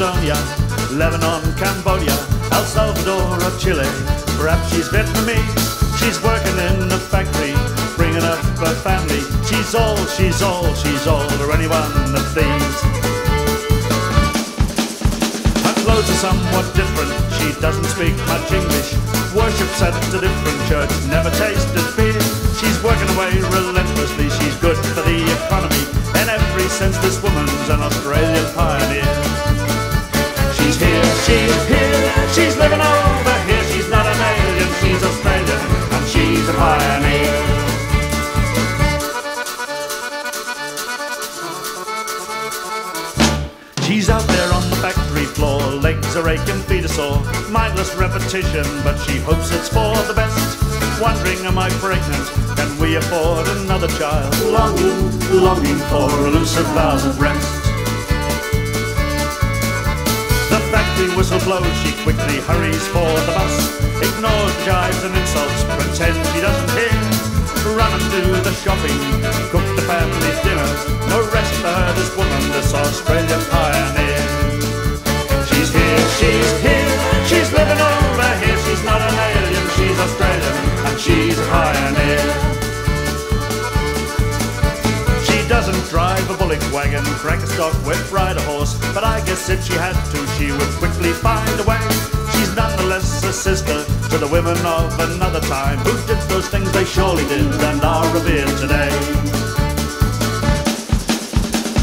Lebanon, Cambodia, El Salvador or Chile. Perhaps she's Vietnamese, she's working in a factory, bringing up her family. She's all, she's all, she's all, or anyone of these. Her clothes are somewhat different, she doesn't speak much English. Worships at a different church, never tasted beer. She's working away relentlessly, she's good for the economy. In every sense, this woman's an Australian pioneer. She's here, she's living over here. She's not an alien, she's Australian, and she's a pioneer. She's out there on the factory floor, legs are aching, feet are sore. Mindless repetition, but she hopes it's for the best. Wondering, am I pregnant? Can we afford another child? Longing, longing for elusive vows of rest. The whistle blows, she quickly hurries for the bus. Ignores jibes and insults, pretend she doesn't hear. Run and do the shopping, cook the family's dinner. No rest for her, this woman, this Australian pioneer. Drive a bullock wagon, crack a stock whip, ride a horse. But I guess if she had to, she would quickly find a way. She's nonetheless a sister to the women of another time who did those things they surely did and are revered today.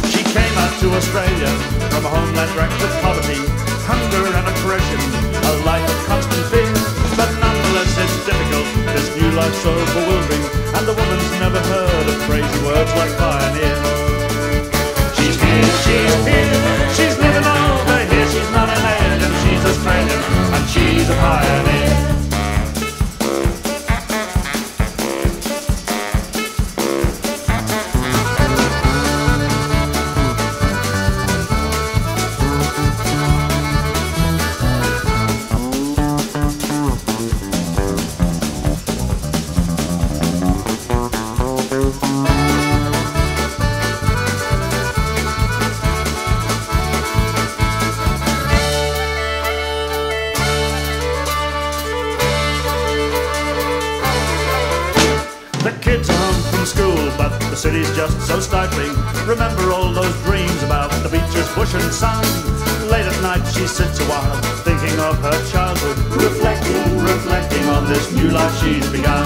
She came out to Australia from a homeland wrecked with poverty, hunger and oppression, a life of constant fear. But nonetheless, it's difficult, this new life so bewildering, and the woman's never heard of crazy words like school, but the city's just so stifling. Remember all those dreams about the beaches, bush and sun. Late at night she sits a while, thinking of her childhood, reflecting, reflecting on this new life she's begun.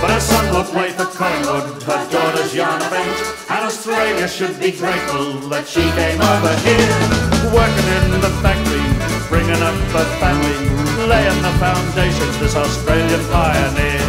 But her son won't wait for Collingwood, her daughter's yarn of age, and Australia should be grateful that she came over here, working in the factory, bringing up a family, laying the foundations, this Australian pioneer.